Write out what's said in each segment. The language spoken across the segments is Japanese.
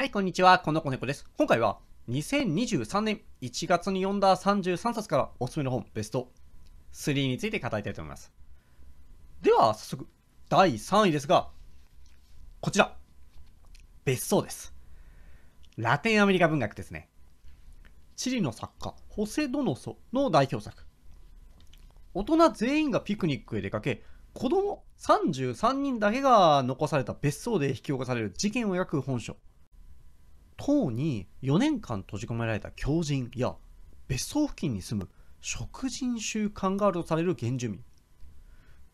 はい、こんにちは。この子猫です。今回は2023年1月に読んだ33冊からおすすめの本ベスト3について語りたいと思います。では、早速、第3位ですが、こちら。別荘です。ラテンアメリカ文学ですね。チリの作家、ホセ・ドノソの代表作。大人全員がピクニックへ出かけ、子供33人だけが残された別荘で引き起こされる事件を描く本書。島に4年間閉じ込められた狂人や別荘付近に住む食人習慣があるとされる原住民。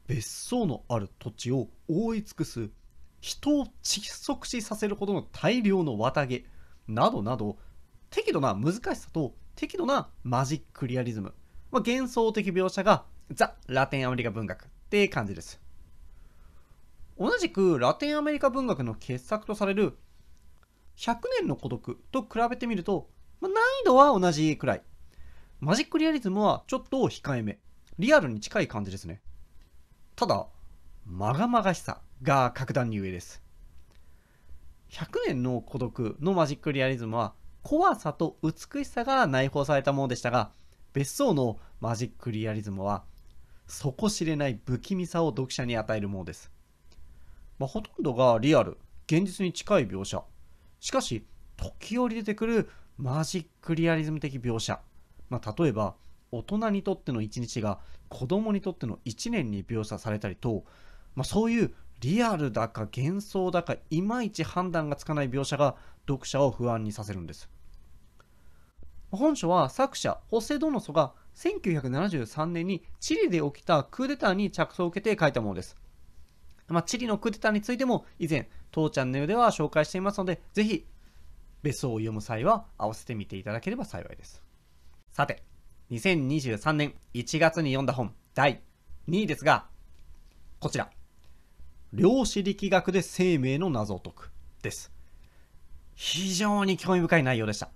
別荘のある土地を覆い尽くす人を窒息死させるほどの大量の綿毛などなど適度な難しさと適度なマジックリアリズム、まあ、幻想的描写がザ・ラテンアメリカ文学って感じです同じくラテンアメリカ文学の傑作とされる100年の孤独と比べてみると、まあ、難易度は同じくらい。マジックリアリズムはちょっと控えめ。リアルに近い感じですね。ただ、まがまがしさが格段に上です。100年の孤独のマジックリアリズムは怖さと美しさが内包されたものでしたが、別荘のマジックリアリズムは底知れない不気味さを読者に与えるものです。まあ、ほとんどがリアル、現実に近い描写。しかし、時折出てくるマジックリアリズム的描写。まあ、例えば、大人にとっての一日が子供にとっての一年に描写されたりと、まあ、そういうリアルだか幻想だかいまいち判断がつかない描写が読者を不安にさせるんです。本書は作者ホセ・ドノソが1973年にチリで起きたクーデターに着想を受けて書いたものです。まあ、チリのクーデターについても以前、当チャンネルでは紹介していますので、ぜひ、別荘を読む際は合わせてみていただければ幸いです。さて、2023年1月に読んだ本第2位ですが、こちら。量子力学で生命の謎を解くです。非常に興味深い内容でした。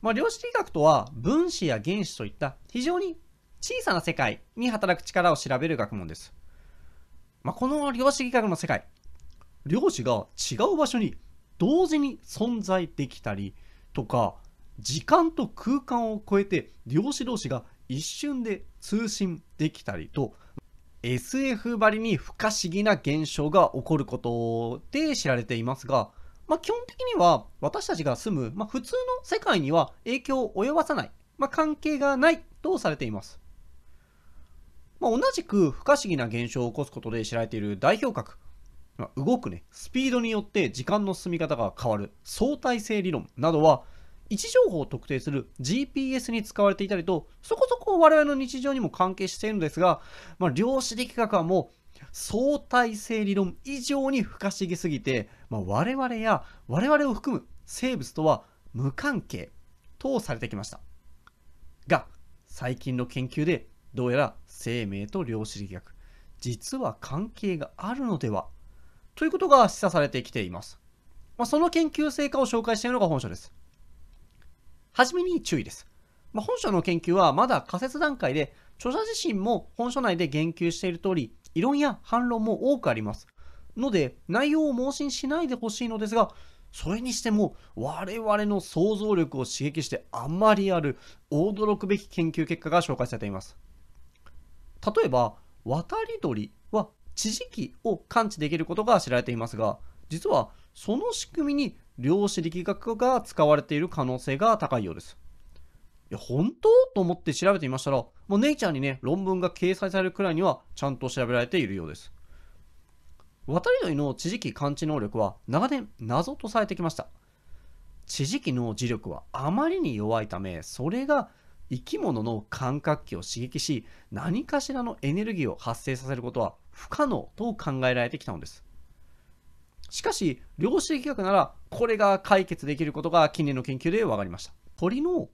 まあ、量子力学とは分子や原子といった非常に小さな世界に働く力を調べる学問です。まあ、この量子力学の世界、量子が違う場所に同時に存在できたりとか、時間と空間を超えて量子同士が一瞬で通信できたりと、SF ばりに不可思議な現象が起こることで知られていますが、まあ、基本的には私たちが住む、まあ、普通の世界には影響を及ばさない、まあ、関係がないとされています。ま、同じく不可思議な現象を起こすことで知られている代表格、まあ、動くね、スピードによって時間の進み方が変わる相対性理論などは、位置情報を特定する GPS に使われていたりと、そこそこ我々の日常にも関係しているのですが、まあ、量子力学はもう相対性理論以上に不可思議すぎて、まあ、我々や我々を含む生物とは無関係とされてきました。が、最近の研究でどうやら生命と量子力学、実は関係があるのではということが示唆されてきています。まあ、その研究成果を紹介しているのが本書です。はじめに注意です。まあ、本書の研究はまだ仮説段階で、著者自身も本書内で言及している通り、異論や反論も多くあります。ので、内容を盲信しないでほしいのですが、それにしても我々の想像力を刺激してあまりある驚くべき研究結果が紹介されています。例えば、渡り鳥は地磁気を感知できることが知られていますが、実はその仕組みに量子力学が使われている可能性が高いようです。いや、本当？と思って調べてみましたら、もうネイチャーにね、論文が掲載されるくらいにはちゃんと調べられているようです。渡り鳥の地磁気感知能力は長年謎とされてきました。地磁気の磁力はあまりに弱いため、それが生き物の感覚器を刺激し、何かしらのエネルギーを発生させることは不可能と考えられてきたのです。しかし、量子力学ならこれが解決できることが近年の研究で分かりました。鳥の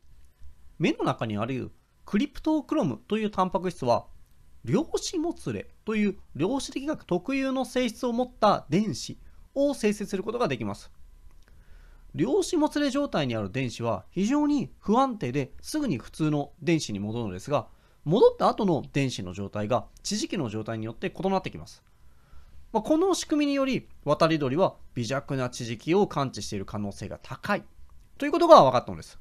目の中にあるクリプトクロムというタンパク質は量子もつれという量子力学特有の性質を持った電子を生成することができます。量子もつれ状態にある電子は非常に不安定ですぐに普通の電子に戻るのですが、戻った後の電子の状態が地磁気の状態によって異なってきます。まあ、この仕組みにより渡り鳥は微弱な地磁気を感知している可能性が高いということが分かったのです。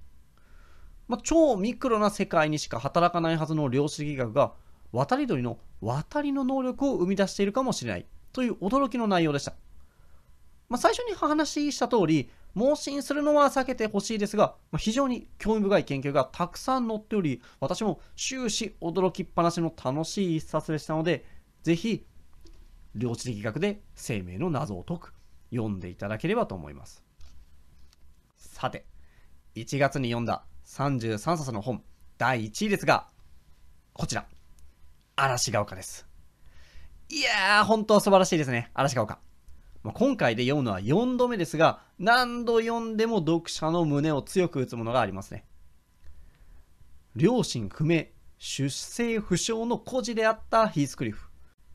まあ、超ミクロな世界にしか働かないはずの量子力学が渡り鳥の渡りの能力を生み出しているかもしれないという驚きの内容でした。まあ、最初に話した通り、盲信するのは避けてほしいですが、ま、非常に興味深い研究がたくさん載っており、私も終始驚きっぱなしの楽しい一冊でしたので、ぜひ、量子力学で生命の謎を解く、読んでいただければと思います。さて、1月に読んだ33冊の本第1位ですが、こちら、嵐が丘です。いやー、本当素晴らしいですね、嵐が丘。まあ、今回で読むのは4度目ですが、何度読んでも読者の胸を強く打つものがありますね。両親不明、出生不詳の孤児であったヒースクリフ。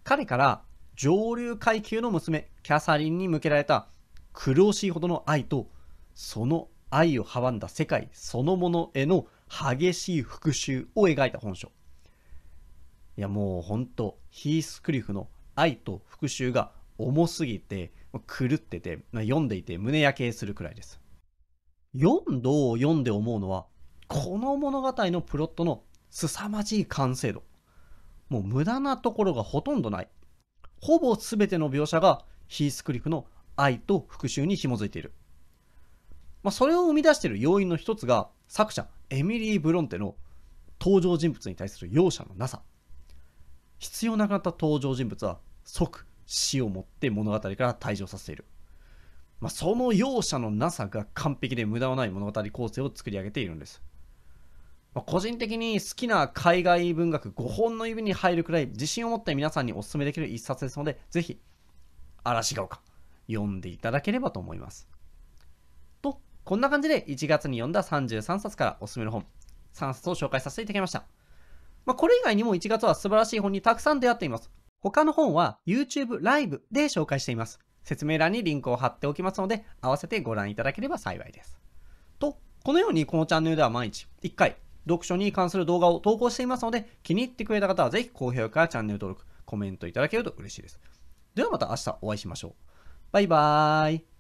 彼から上流階級の娘、キャサリンに向けられた苦しいほどの愛と、その愛を阻んだ世界そのものへの激しい復讐を描いた本書。いやもうほんと、ヒースクリフの愛と復讐が重すぎて、狂ってて、読んでいて胸焼けするくらいです。4度を読んで思うのは、この物語のプロットの凄まじい完成度。もう無駄なところがほとんどない。ほぼ全ての描写がヒースクリフの愛と復讐に紐づいている。まあ、それを生み出している要因の一つが、作者、エミリー・ブロンテの登場人物に対する容赦のなさ。必要なくなった登場人物は即死をもって物語から退場させる。まあ、その容赦のなさが完璧で無駄のない物語構成を作り上げているんです。まあ、個人的に好きな海外文学5本の指に入るくらい自信を持って皆さんにお勧めできる一冊ですので、ぜひ、嵐が丘、読んでいただければと思います。と、こんな感じで1月に読んだ33冊からおすすめの本、3冊を紹介させていただきました。まあ、これ以外にも1月は素晴らしい本にたくさん出会っています。他の本は YouTube ライブで紹介しています。説明欄にリンクを貼っておきますので、合わせてご覧いただければ幸いです。と、このようにこのチャンネルでは毎日1回、読書に関する動画を投稿していますので、気に入ってくれた方はぜひ高評価やチャンネル登録、コメントいただけると嬉しいです。ではまた明日お会いしましょう。バイバーイ。